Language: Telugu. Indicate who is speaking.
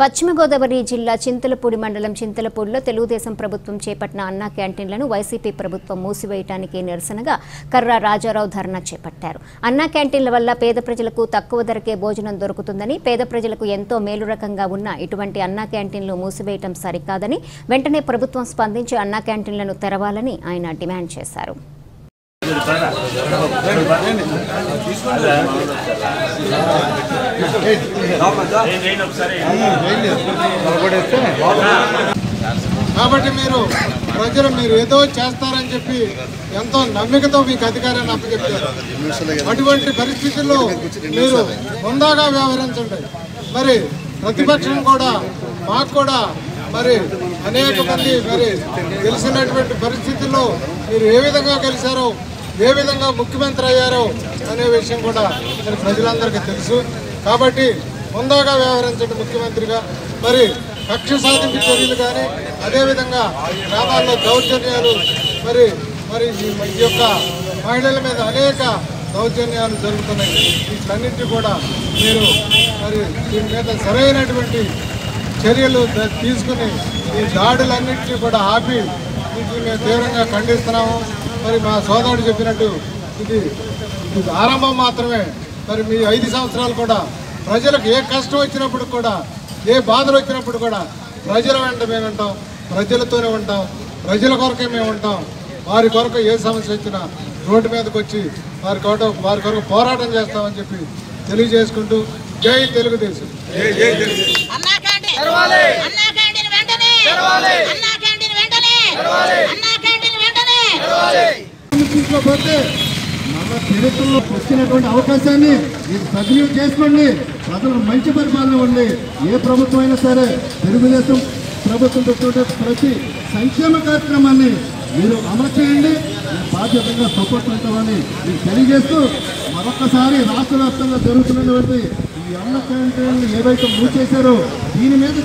Speaker 1: పశ్చిమ గోదావరి జిల్లా చింతలపూడి మండలం చింతలపూడిలో తెలుగుదేశం ప్రభుత్వం చేపట్టిన అన్నా క్యాంటీన్లను వైసీపీ ప్రభుత్వం మూసివేయటానికి నిరసనగా కర్రా రాజారావు ధర్నా చేపట్టారు. అన్నా క్యాంటీన్ల వల్ల పేద ప్రజలకు తక్కువ ధరకే భోజనం దొరుకుతుందని పేద ప్రజలకు ఎంతో మేలు రకంగా ఉన్న ఇటువంటి అన్నా క్యాంటీన్లు మూసివేయటం సరికాదని వెంటనే ప్రభుత్వం స్పందించి అన్నా క్యాంటీన్లను తెరవాలని ఆయన డిమాండ్ చేశారు.
Speaker 2: కాబట్టి మీరు ప్రజలు మీరు ఏదో చేస్తారని చెప్పి ఎంతో నమ్మికతో మీకు అధికారాన్ని అప్పచెప్పారు. అటువంటి పరిస్థితుల్లో మీరు హుందాగా వ్యవహరించండి. మరి ప్రతిపక్షం కూడా మాకు కూడా మరి అనేక మంది మరి తెలిసినటువంటి పరిస్థితుల్లో మీరు ఏ విధంగా కలిశారో ఏ విధంగా ముఖ్యమంత్రి అయ్యారో అనే విషయం కూడా మరి ప్రజలందరికీ తెలుసు. కాబట్టి ముందాగా వ్యవహరించండి ముఖ్యమంత్రిగా. మరి కక్ష సాధింపు చర్యలు కానీ అదేవిధంగా గ్రామాల్లో దౌర్జన్యాలు మరి మరి ఈ యొక్క మహిళల మీద అనేక దౌర్జన్యాలు జరుగుతున్నాయి. వీటన్నింటి కూడా మీరు మరి దీని మీద సరైనటువంటి చర్యలు తీసుకుని ఈ దాడులన్నింటినీ కూడా ఆపి వీటిని మేము తీవ్రంగా ఖండిస్తున్నాము. మరి మా సోదరుడు చెప్పినట్టు ఇది ఇది ఆరంభం మాత్రమే. మరి మీ ఐదు సంవత్సరాలు కూడా ప్రజలకు ఏ కష్టం వచ్చినప్పుడు కూడా ఏ బాధలు వచ్చినప్పుడు కూడా ప్రజల వెంట మేము ఉంటాం ప్రజలతోనే ఉంటాం ప్రజల కొరకే మేము ఉంటాం. వారి కొరకు ఏ సమస్య వచ్చినా రోడ్డు మీదకి వచ్చి వారి కొరకు వారి కొరకు పోరాటం చేస్తామని చెప్పి తెలియజేసుకుంటూ జై తెలుగుదేశం.
Speaker 3: అన్నా క్యాంటీన్ అన్నా క్యాంటీన్ వెంటనే అన్నా క్యాంటీన్ వెంటనే. అన్నా క్యాంటీన్ వెంటనే.
Speaker 4: తీసుకోకపోతే మన చరిత్రలో వచ్చినటువంటి అవకాశాన్ని మీరు సద్వినియోగం చేసుకోండి. ప్రజలకు మంచి పరిపాలన ఉంది ఏ ప్రభుత్వం అయినా సరే తెలుగుదేశం ప్రభుత్వం పెట్టిన ప్రతి సంక్షేమ కార్యక్రమాన్ని మీరు అమలు చేయండి. బాధ్యతగా సపోర్ట్ ఉంటామని మీకు తెలియజేస్తూ మరొకసారి రాష్ట్ర వ్యాప్తంగా జరుగుతున్నటువంటి ఈ అన్న క్యాంటీన్లు ఏవైతే మూసేశారో దీని మీద